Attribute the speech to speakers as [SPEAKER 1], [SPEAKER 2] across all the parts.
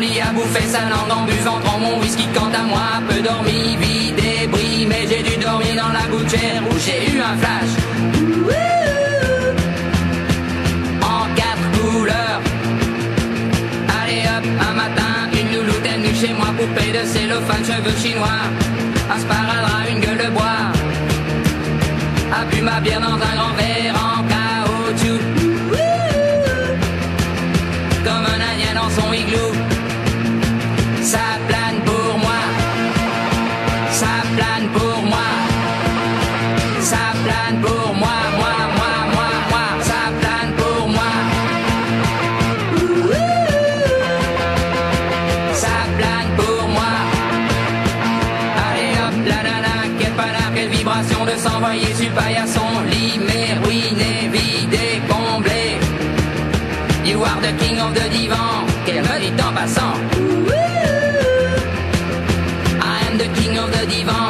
[SPEAKER 1] lit à bouffer sa langue en buvant trop mon whisky? Quant à moi peu dormi, vide et bris mais j'ai dû dormir dans la gouttière où j'ai eu un flash. En quatre couleurs. Allez hop un matin une louloute est venue chez moi poupée de cellophane cheveux chinois un sparadrap plane pour moi, moi, moi, moi, moi, ça plane pour moi. Ça plane pour moi. Allez hop, la nana, quelle panard, quelle vibration de s'envoyer sur paillasson, mais ruiné, vidé, comblé. You are the king of the divan, qu'elle me dit en passant. I am the king of the divan.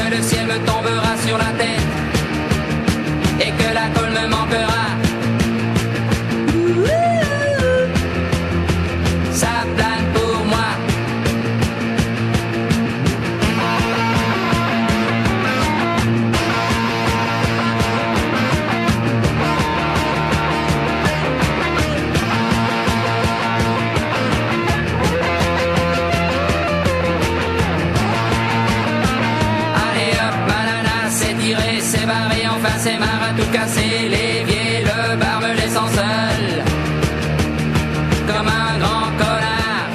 [SPEAKER 1] Que le ciel me tombera sur la tête et que la colle me manquera. assez marre à tout casser, l'évier, le bar me laissant seul. Comme un grand connard.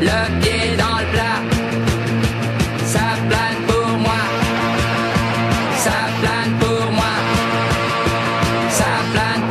[SPEAKER 1] Le pied dans le plat, ça plane pour moi. Ça plane pour moi. Ça plane pour moi